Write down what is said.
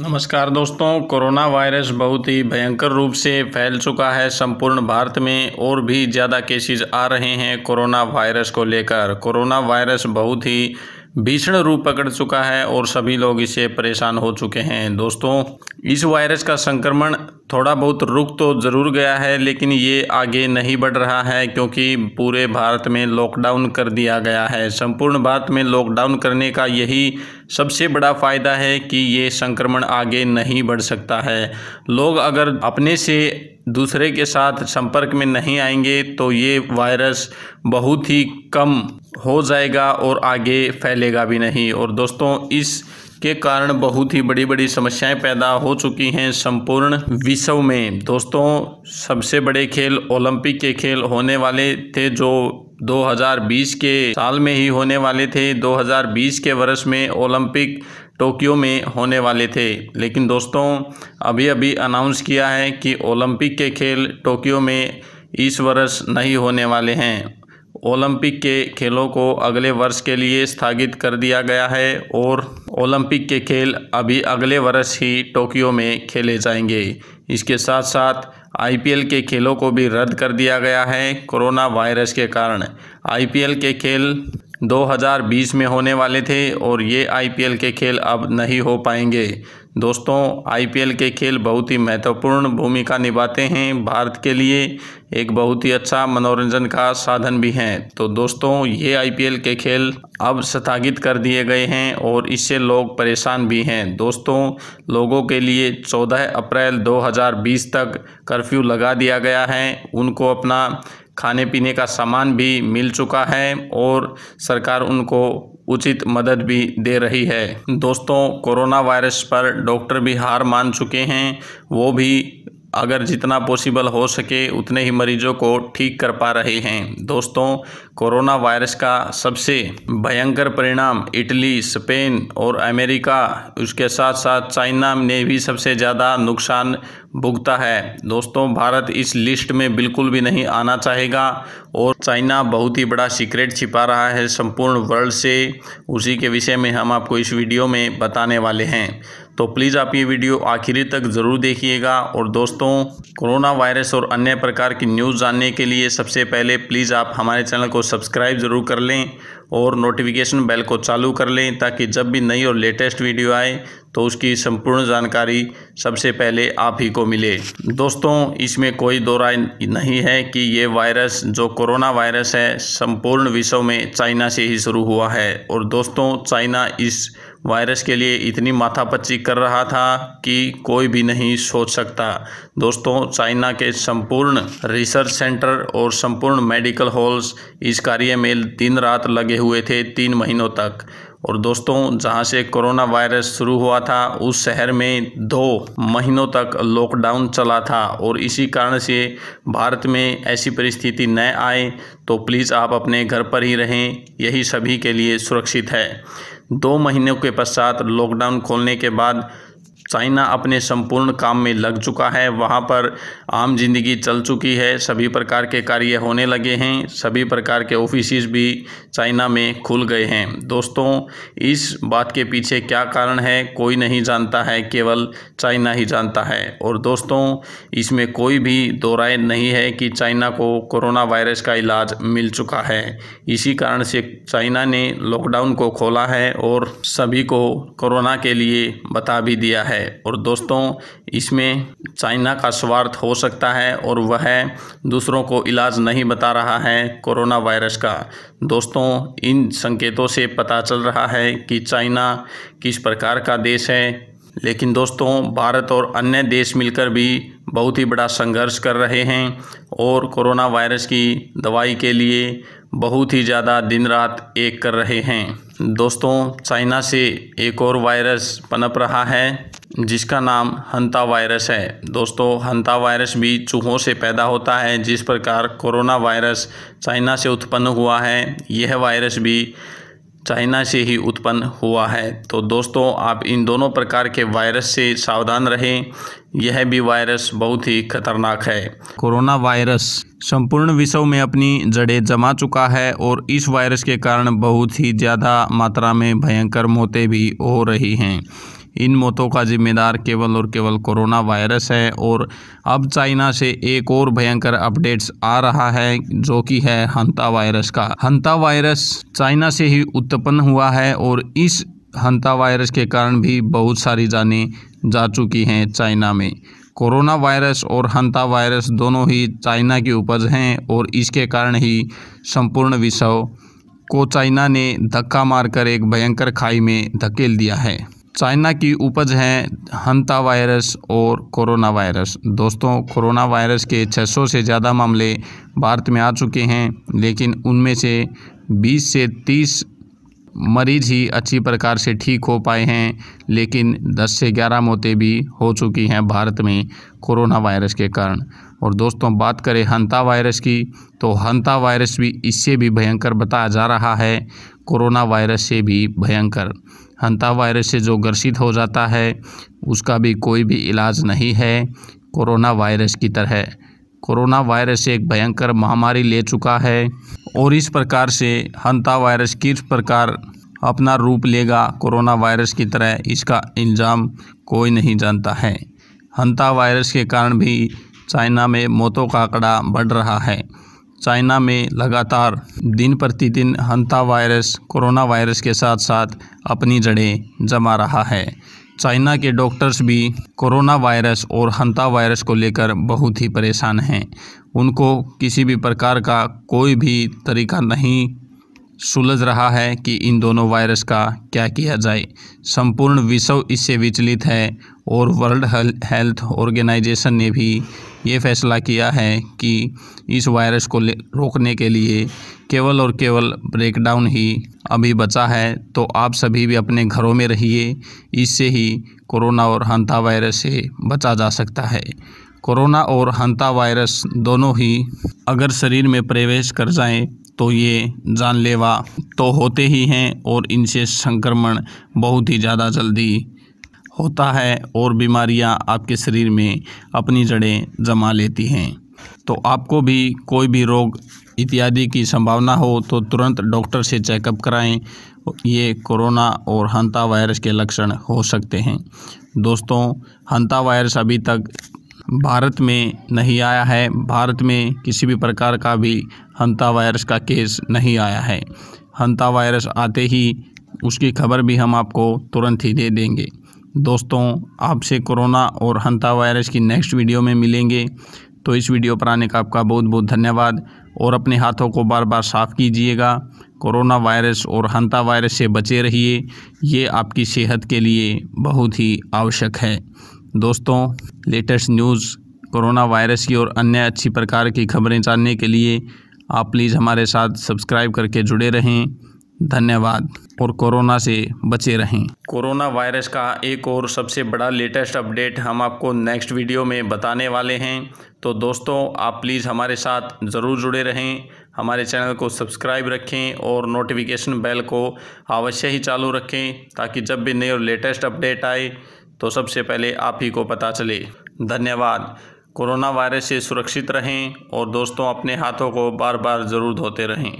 नमस्कार दोस्तों, corona virus बहुत ही भयंकर रूप से फैल चुका है संपूर्ण भारत में, और भी ज़्यादा केसेस आ रहे हैं कोरोना वायरस को लेकर। कोरोना वायरस बहुत ही भीषण रूप पकड़ चुका है, और सभी लोग इससे परेशान हो चुके हैं। दोस्तों, इस वायरस का संक्रमण थोड़ा बहुत रुक तो ज़रूर गया है, लेकिन ये आगे नहीं बढ़ रहा है, क्योंकि पूरे भारत में लॉकडाउन कर दिया गया है। संपूर्ण भारत में लॉकडाउन करने का यही सबसे बड़ा फ़ायदा है कि ये संक्रमण आगे नहीं बढ़ सकता है। लोग अगर अपने से दूसरे के साथ संपर्क में नहीं आएँगे तो ये वायरस बहुत ही कम हो जाएगा और आगे फैलेगा भी नहीं। और दोस्तों इस के कारण बहुत ही बड़ी बड़ी समस्याएँ पैदा हो चुकी हैं संपूर्ण विश्व में। दोस्तों, सबसे बड़े खेल ओलंपिक के खेल होने वाले थे जो 2020 के साल में ही होने वाले थे। 2020 के वर्ष में ओलंपिक टोक्यो में होने वाले थे। लेकिन दोस्तों अभी अभी अनाउंस किया है कि ओलंपिक के खेल टोक्यो में इस वर्ष नहीं होने वाले हैं। ओलंपिक के खेलों को अगले वर्ष के लिए स्थगित कर दिया गया है और ओलंपिक के खेल अभी अगले वर्ष ही टोक्यो में खेले जाएँगे। इसके साथ साथ आईपीएल के खेलों को भी रद्द कर दिया गया है कोरोना वायरस के कारण। आईपीएल के खेल 2020 में होने वाले थे और ये आईपीएल के खेल अब नहीं हो पाएँगे। दोस्तों, आईपीएल के खेल बहुत ही महत्वपूर्ण भूमिका निभाते हैं। भारत के लिए एक बहुत ही अच्छा मनोरंजन का साधन भी हैं। तो दोस्तों, ये आईपीएल के खेल अब स्थगित कर दिए गए हैं और इससे लोग परेशान भी हैं। दोस्तों, लोगों के लिए 14 अप्रैल 2020 तक कर्फ्यू लगा दिया गया है। उनको अपना खाने पीने का सामान भी मिल चुका है और सरकार उनको उचित मदद भी दे रही है। दोस्तों, कोरोना वायरस पर डॉक्टर भी हार मान चुके हैं, वो भी अगर जितना पॉसिबल हो सके, उतने ही मरीजों को ठीक कर पा रहे हैं। दोस्तों, कोरोना वायरस का सबसे भयंकर परिणाम इटली, स्पेन और अमेरिका, उसके साथ साथ चाइना ने भी सबसे ज़्यादा नुकसान भुगता है। दोस्तों, भारत इस लिस्ट में बिल्कुल भी नहीं आना चाहेगा और चाइना बहुत ही बड़ा सीक्रेट छिपा रहा है संपूर्ण वर्ल्ड से। उसी के विषय में हम आपको इस वीडियो में बताने वाले हैं। तो प्लीज़ आप ये वीडियो आखिरी तक ज़रूर देखिएगा। और दोस्तों, कोरोना वायरस और अन्य प्रकार की न्यूज़ जानने के लिए सबसे पहले प्लीज़ आप हमारे चैनल को सब्सक्राइब ज़रूर कर लें और नोटिफिकेशन बेल को चालू कर लें ताकि जब भी नई और लेटेस्ट वीडियो आए तो उसकी संपूर्ण जानकारी सबसे पहले आप ही को मिले। दोस्तों, इसमें कोई दो राय नहीं है कि ये वायरस जो कोरोना वायरस है, संपूर्ण विश्व में चाइना से ही शुरू हुआ है। और दोस्तों, चाइना इस वायरस के लिए इतनी माथापच्ची कर रहा था कि कोई भी नहीं सोच सकता। दोस्तों, चाइना के संपूर्ण रिसर्च सेंटर और संपूर्ण मेडिकल हॉल्स इस कार्य में दिन रात लगे हुए थे तीन महीनों तक। और दोस्तों, जहाँ से कोरोना वायरस शुरू हुआ था, उस शहर में दो महीनों तक लॉकडाउन चला था। और इसी कारण से भारत में ऐसी परिस्थिति न आए तो प्लीज़ आप अपने घर पर ही रहें, यही सभी के लिए सुरक्षित है। दो महीनों के पश्चात लॉकडाउन खोलने के बाद चाइना अपने संपूर्ण काम में लग चुका है। वहाँ पर आम ज़िंदगी चल चुकी है। सभी प्रकार के कार्य होने लगे हैं। सभी प्रकार के ऑफ़िस भी चाइना में खुल गए हैं। दोस्तों, इस बात के पीछे क्या कारण है, कोई नहीं जानता है। केवल चाइना ही जानता है। और दोस्तों, इसमें कोई भी दो नहीं है कि चाइना को कोरोना वायरस का इलाज मिल चुका है। इसी कारण से चाइना ने लॉकडाउन को खोला है और सभी को कोरोना के लिए बता भी दिया है। है। और दोस्तों, इसमें चाइना का स्वार्थ हो सकता है और वह दूसरों को इलाज नहीं बता रहा है कोरोना वायरस का। दोस्तों, इन संकेतों से पता चल रहा है कि चाइना किस प्रकार का देश है। लेकिन दोस्तों, भारत और अन्य देश मिलकर भी बहुत ही बड़ा संघर्ष कर रहे हैं और कोरोना वायरस की दवाई के लिए बहुत ही ज़्यादा दिन रात एक कर रहे हैं। दोस्तों, चाइना से एक और वायरस पनप रहा है। जिसका नाम हंता वायरस है। दोस्तों, हंता वायरस भी चूहों से पैदा होता है, जिस प्रकार कोरोना वायरस चाइना से उत्पन्न हुआ है, यह वायरस भी चाइना से ही उत्पन्न हुआ है। तो दोस्तों, आप इन दोनों प्रकार के वायरस से सावधान रहें। यह भी वायरस बहुत ही खतरनाक है। कोरोना वायरस संपूर्ण विश्व में अपनी जड़ें जमा चुका है और इस वायरस के कारण बहुत ही ज़्यादा मात्रा में भयंकर मौतें भी हो रही हैं। इन मौतों का जिम्मेदार केवल और केवल कोरोना वायरस है और अब चाइना से एक और भयंकर अपडेट्स आ रहा है, जो कि है हंता वायरस का। हंता वायरस चाइना से ही उत्पन्न हुआ है और इस हंता वायरस के कारण भी बहुत सारी जानें जा चुकी हैं चाइना में। कोरोना वायरस और हंता वायरस दोनों ही चाइना की उपज हैं और इसके कारण ही संपूर्ण विश्व को चाइना ने धक्का मारकर एक भयंकर खाई में धकेल दिया है। चाइना की उपज है हंता वायरस और कोरोना वायरस। दोस्तों, कोरोना वायरस के 600 से ज़्यादा मामले भारत में आ चुके हैं, लेकिन उनमें से 20 से 30 मरीज़ ही अच्छी प्रकार से ठीक हो पाए हैं, लेकिन 10 से 11 मौतें भी हो चुकी हैं भारत में कोरोना वायरस के कारण। और दोस्तों, बात करें हंता वायरस की तो हंता वायरस भी इससे भी भयंकर बताया जा रहा है कोरोना वायरस से भी भयंकर। हंता वायरस से जो ग्रसित हो जाता है, उसका भी कोई भी इलाज नहीं है। कोरोना वायरस की तरह। कोरोना वायरस एक भयंकर महामारी ले चुका है और इस प्रकार से हंता वायरस किस प्रकार अपना रूप लेगा, कोरोना वायरस की तरह, इसका इल्ज़ाम कोई नहीं जानता है। हंता वायरस के कारण भी चाइना में मौतों का आंकड़ा बढ़ रहा है। चाइना में लगातार दिन प्रतिदिन हंता वायरस, कोरोना वायरस के साथ साथ अपनी जड़ें जमा रहा है। चाइना के डॉक्टर्स भी कोरोना वायरस और हंता वायरस को लेकर बहुत ही परेशान हैं। उनको किसी भी प्रकार का कोई भी तरीका नहीं सुलझ रहा है कि इन दोनों वायरस का क्या किया जाए। संपूर्ण विश्व इससे विचलित है और वर्ल्ड हेल्थ ऑर्गेनाइजेशन ने भी ये फैसला किया है कि इस वायरस को रोकने के लिए केवल और केवल ब्रेकडाउन ही अभी बचा है। तो आप सभी भी अपने घरों में रहिए, इससे ही कोरोना और हंता वायरस से बचा जा सकता है। कोरोना और हंता वायरस दोनों ही अगर शरीर में प्रवेश कर जाएँ तो ये जानलेवा तो होते ही हैं और इनसे संक्रमण बहुत ही ज़्यादा जल्दी होता है और बीमारियाँ आपके शरीर में अपनी जड़ें जमा लेती हैं। तो आपको भी कोई भी रोग इत्यादि की संभावना हो तो तुरंत डॉक्टर से चेकअप कराएँ। ये कोरोना और हंता वायरस के लक्षण हो सकते हैं। दोस्तों, हंता वायरस अभी तक भारत में नहीं आया है। भारत में किसी भी प्रकार का भी हंता वायरस का केस नहीं आया है। हंता वायरस आते ही उसकी खबर भी हम आपको तुरंत ही दे देंगे। दोस्तों, आपसे कोरोना और हंता वायरस की नेक्स्ट वीडियो में मिलेंगे। तो इस वीडियो पर आने का आपका बहुत बहुत धन्यवाद और अपने हाथों को बार बार साफ़ कीजिएगा। कोरोना वायरस और हंता वायरस से बचे रहिए। ये आपकी सेहत के लिए बहुत ही आवश्यक है। दोस्तों, लेटेस्ट न्यूज़, कोरोना वायरस की और अन्य अच्छी प्रकार की खबरें जानने के लिए आप प्लीज़ हमारे साथ सब्सक्राइब करके जुड़े रहें। धन्यवाद। और कोरोना से बचे रहें। कोरोना वायरस का एक और सबसे बड़ा लेटेस्ट अपडेट हम आपको नेक्स्ट वीडियो में बताने वाले हैं। तो दोस्तों, आप प्लीज़ हमारे साथ ज़रूर जुड़े रहें। हमारे चैनल को सब्सक्राइब रखें और नोटिफिकेशन बेल को अवश्य ही चालू रखें ताकि जब भी नए और लेटेस्ट अपडेट आए तो सबसे पहले आप ही को पता चले। धन्यवाद। कोरोना वायरस से सुरक्षित रहें और दोस्तों, अपने हाथों को बार बार ज़रूर धोते रहें।